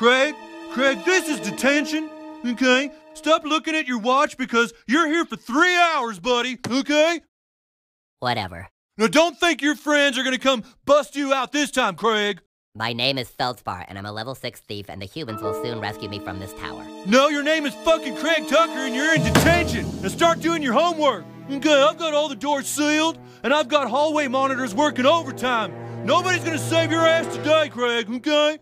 Craig, Craig, this is detention, okay? Stop looking at your watch because you're here for three hours, buddy, okay? Whatever. Now don't think your friends are gonna come bust you out this time, Craig. My name is Feldspar, and I'm a level 6 thief, and the humans will soon rescue me from this tower. No, your name is fucking Craig Tucker and you're in detention. Now start doing your homework. Okay, I've got all the doors sealed and I've got hallway monitors working overtime. Nobody's gonna save your ass today, Craig, okay?